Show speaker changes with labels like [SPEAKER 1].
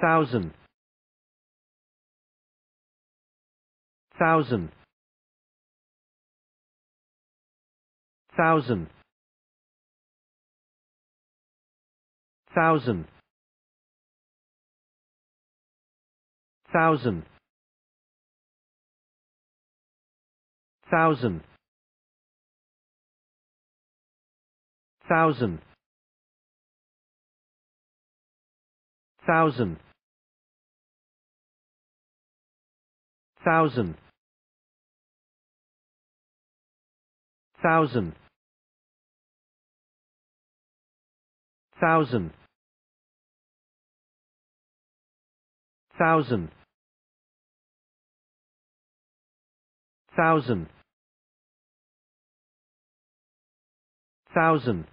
[SPEAKER 1] thousand. Thousand. Thousand. Thousand. Thousand. Thousand. Thousand. Thousand thousandth thousandth thousandth thousandth thousandth thousandth